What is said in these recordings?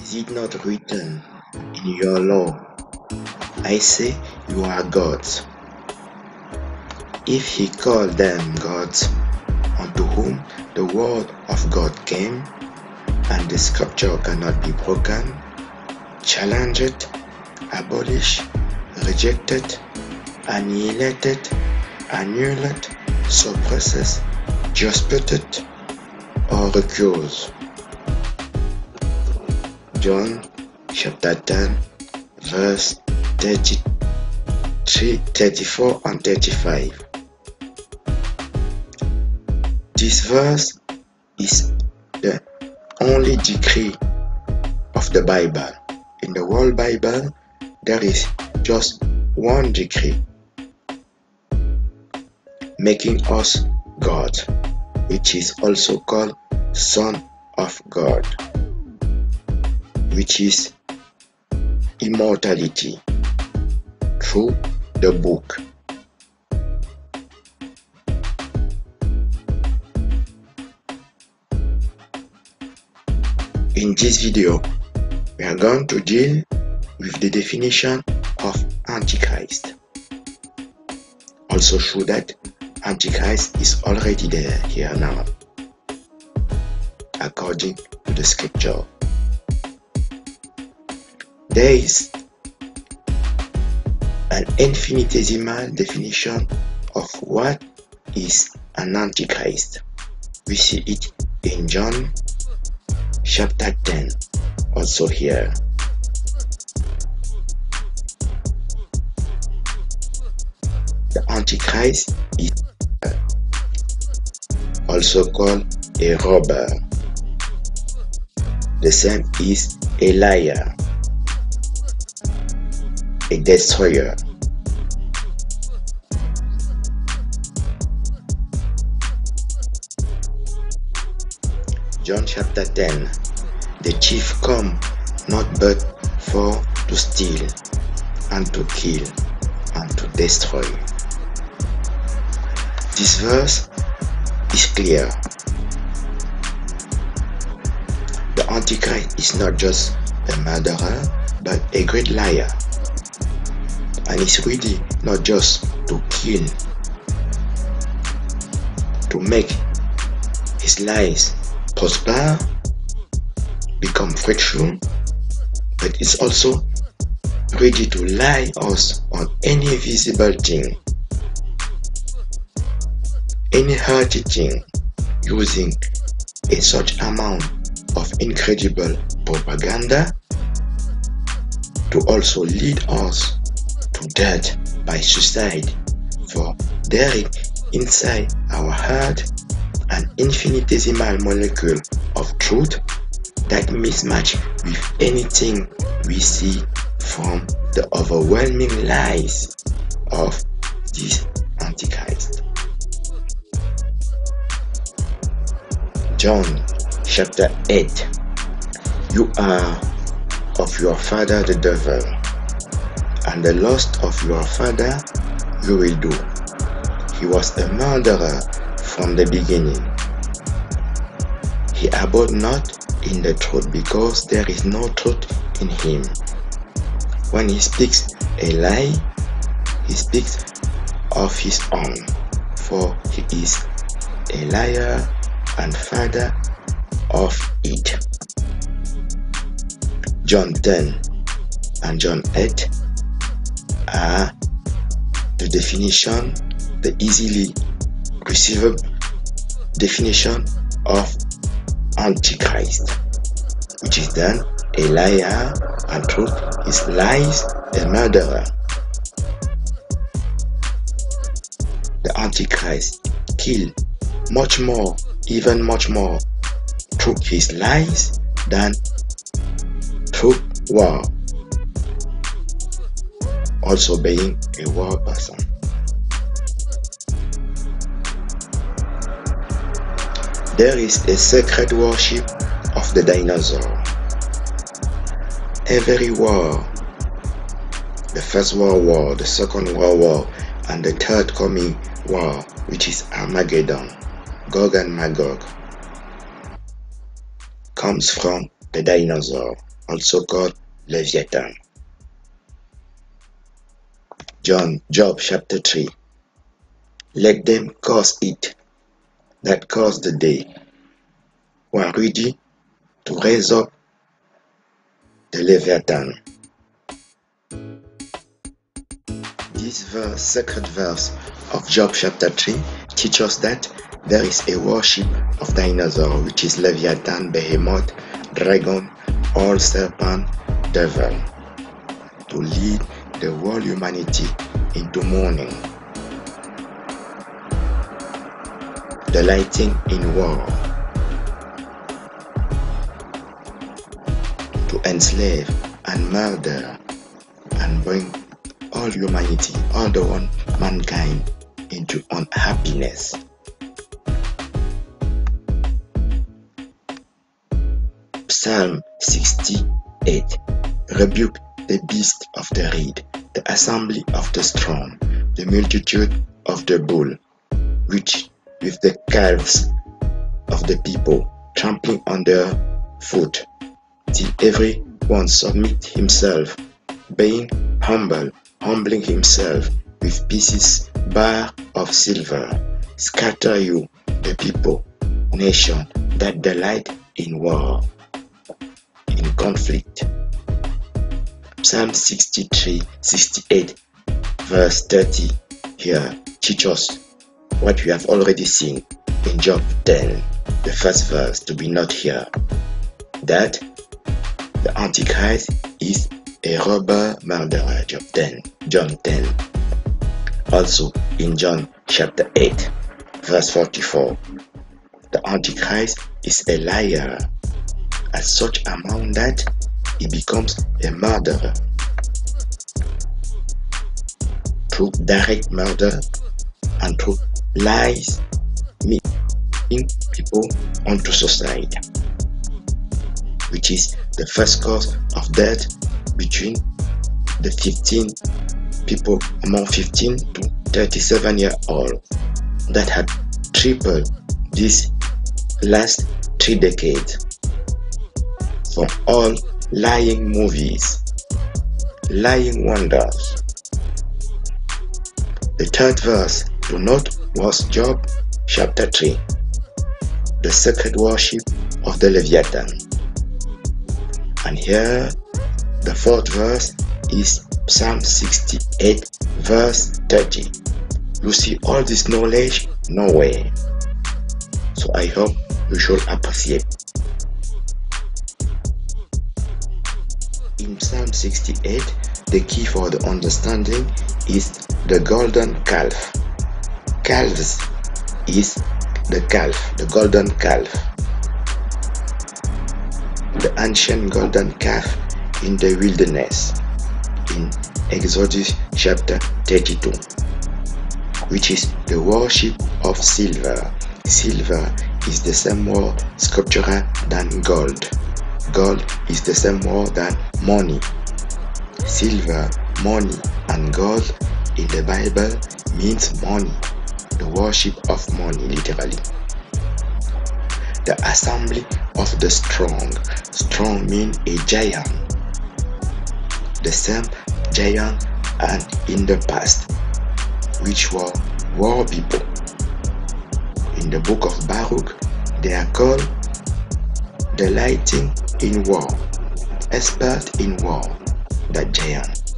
Is it not written in your law? I say you are gods. If he called them gods, unto whom the word of God came, and the scripture cannot be broken, challenged, abolished, rejected, annihilated, annulled, suppressed, disputed, or recused. John chapter 10, verse 33, 34 and 35. This verse is the only decree of the Bible. In the whole Bible, there is just one decree making us God, which is also called Son of God, which is immortality through the book. In this video, we are going to deal with the definition of Antichrist. Also show that Antichrist is already there here now, according to the scripture. There is an infinitesimal definition of what is an Antichrist. We see it in John chapter 10 also here. The antichrist is also called a robber. The same is a liar a destroyer John chapter 10 The chief come not but for to steal and to kill and to destroy. This verse is clear. The Antichrist is not just a murderer but a great liar. And is ready not just to kill, to make his lies prosper, become fruitful, but it's also ready to lie us on any visible thing, any hurty thing, using a such amount of incredible propaganda to also lead us to death by suicide. For there inside our heart an infinitesimal molecule of truth that mismatch with anything we see from the overwhelming lies of this Antichrist. John chapter 8 You are of your father the devil, and the lust of your father you will do. He was a murderer from the beginning. He abode not in the truth because there is no truth in him. When he speaks a lie, he speaks of his own, for he is a liar and father of it. John 10 and John 8 are the definition, the easily receivable definition of Antichrist, which is then a liar and truth is lies, a murderer. The Antichrist kill much more, even much more, through his lies than through war. Also being a war person. There is a sacred worship of the dinosaur. Every war, the First World War, the Second World War, and the Third Coming War, which is Armageddon, Gog and Magog, comes from the dinosaur also called Leviathan. John, Job chapter 3. Let them cause it that cause the day, who are ready to raise up the Leviathan. This verse, second verse of Job chapter 3 teaches us that there is a worship of dinosaur which is Leviathan, Behemoth, Dragon, all serpent, devil to lead the world humanity into mourning. Delighting in war. To enslave and murder and bring all humanity, all the one mankind into unhappiness. Psalm 68 Rebuke the beast of the reed, the assembly of the strong, the multitude of the bull, which with the calves of the people trampling their foot, till every one submit himself, being humble, humbling himself with pieces bar of silver, scatter you, the people, nation that delight in war, in conflict. Psalm 63, 68, verse 30 here teaches what we have already seen in Job 10, the first verse to be not here, that the Antichrist is a robber murderer, Job 10, John 10. Also in John chapter 8, verse 44, the Antichrist is a liar at such amount that he becomes a murderer. Through direct murder and through lies leading people onto suicide, which is the first cause of death between the 15 people among 15 to 37 year old that had tripled this last three decades. From all lying movies, lying wonders. The third verse to note was Job chapter 3, the sacred worship of the Leviathan. And here the fourth verse is Psalm 68, verse 30. You see all this knowledge nowhere. So I hope you should appreciate. 68, the key for the understanding is the golden calf. Calves is the calf, the golden calf. The ancient golden calf in the wilderness in Exodus chapter 32, which is the worship of silver. Silver is the same word sculptural than gold. Gold is the same word than money. Silver, money, and gold in the Bible means money, the worship of money, literally. The assembly of the strong. Strong means a giant. The same giant and in the past, which were war people. In the book of Baruch, they are called delighting in war, expert in war, that giant.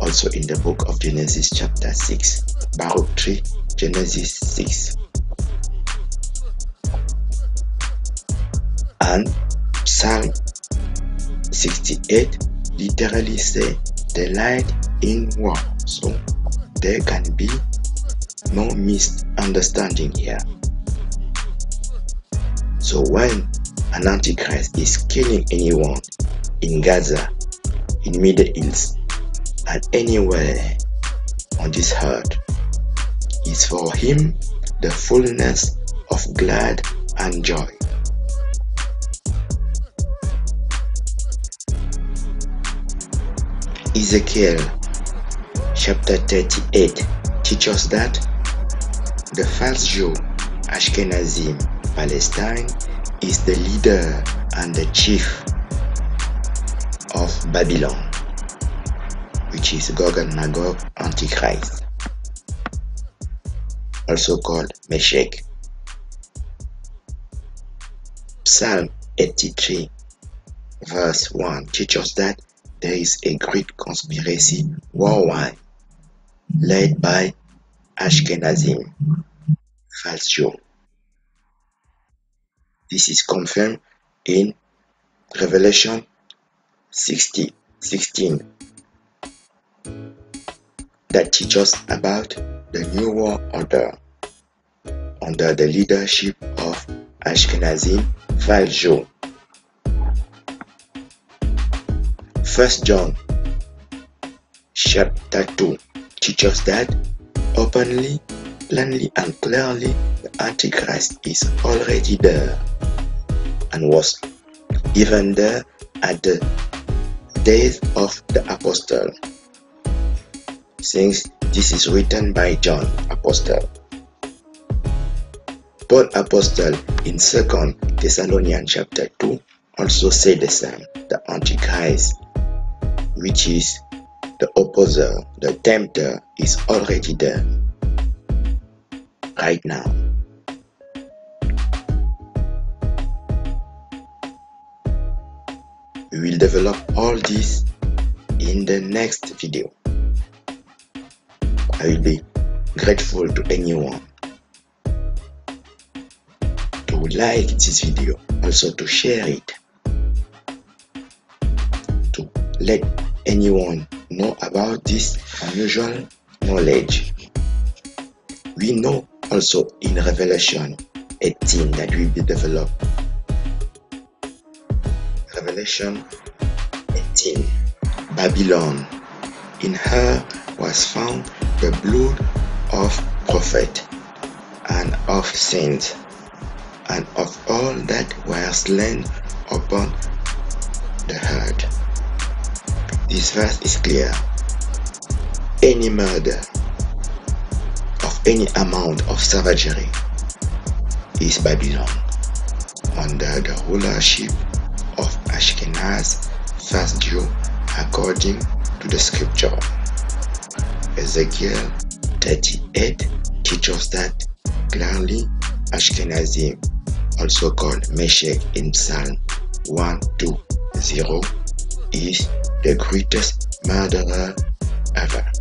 Also in the book of Genesis chapter 6, Baruch 3, Genesis 6. And Psalm 68 literally say the light in war. So there can be no misunderstanding here. So when an antichrist is killing anyone in Gaza, in Middle East, and anywhere on this earth, is for him the fullness of glad and joy. Ezekiel chapter 38 teaches that the false Jew Ashkenazim Palestine is the leader and the chief of Babylon, which is Gog and Magog Antichrist, also called Meshech. Psalm 83, verse 1 teaches that there is a great conspiracy worldwide led by Ashkenazim, false Jew. This is confirmed in Revelation 60, 16 that teaches about the new world order under the leadership of Ashkenazim false Jew. First John chapter 2 teaches that openly, plainly and clearly the Antichrist is already there and was even there at the days of the apostle since this is written by John apostle Paul apostle in 2 Thessalonians chapter 2 also said the same the antichrist which is the opposer, the tempter, is already there right now. Will develop all this in the next video. I will be grateful to anyone to like this video, also to share it, to let anyone know about this unusual knowledge. We know also in Revelation 18 that will be developed. Revelation 18 Babylon. In her was found the blood of prophet and of saints and of all that were slain upon the herd. This verse is clear. Any murder of any amount of savagery is Babylon under the rulership Ashkenaz first Jew according to the scripture. Ezekiel 38 teaches that clearly Ashkenazim, also called Meshech in Psalm 120, is the greatest murderer ever.